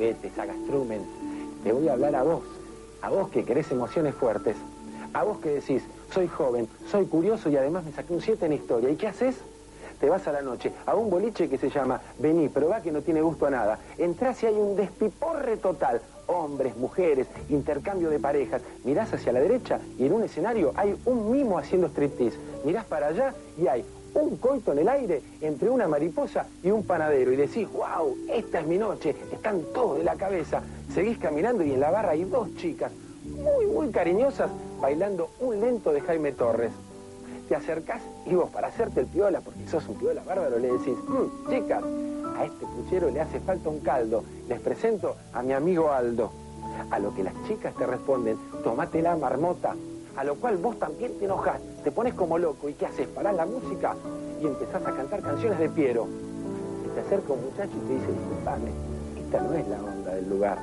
Pebete, Sagastrumen. Te voy a hablar a vos, a vos que querés emociones fuertes, a vos que decís, soy joven, soy curioso y además me saqué un 7 en historia. ¿Y qué haces? Te vas a la noche a un boliche que se llama Vení, pero va que no tiene gusto a nada. Entrás y hay un despiporre total. Hombres, mujeres, intercambio de parejas. Mirás hacia la derecha y en un escenario hay un mimo haciendo striptease. Mirás para allá y hay un coito en el aire entre una mariposa y un panadero y decís, wow, esta es mi noche, están todos de la cabeza. Seguís caminando y en la barra hay dos chicas muy, muy cariñosas bailando un lento de Jaime Torres. Te acercás y vos, para hacerte el piola, porque sos un piola bárbaro, le decís, "Mm, chicas, a este puchero le hace falta un caldo. Les presento a mi amigo Aldo. A lo que las chicas te responden, tomate la marmota. A lo cual vos también te enojas, te pones como loco. ¿Y qué haces? Parás la música y empezás a cantar canciones de Piero. Y te acerca un muchacho y te dice, disculpame, esta no es la onda del lugar.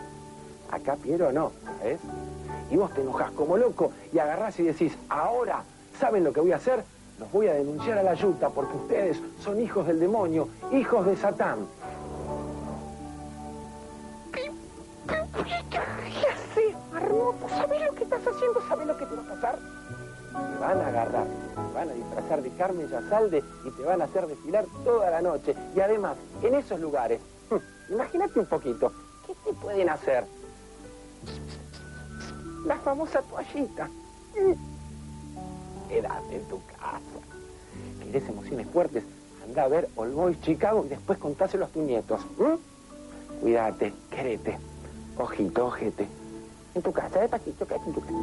Acá Piero no, ¿sabes? Y vos te enojás como loco y agarrás y decís, ahora, ¿saben lo que voy a hacer? Los voy a denunciar a la yuta porque ustedes son hijos del demonio, hijos de Satán. Disfrazar de Carmen Yasalde y te van a hacer desfilar toda la noche. Y además, en esos lugares, imagínate un poquito, ¿qué te pueden hacer? La famosa toallita. Quédate en tu casa. ¿Querés emociones fuertes? Anda a ver All Boys Chicago y después contáselo a tus nietos. ¿m? Cuídate, querete. Ojito, ojete. En tu casa, de Paquito, quédate en tu casa.